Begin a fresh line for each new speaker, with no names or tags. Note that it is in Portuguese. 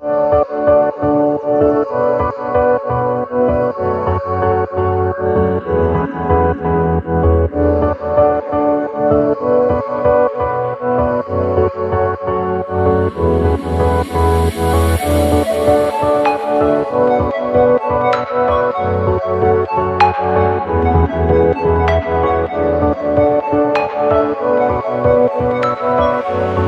Música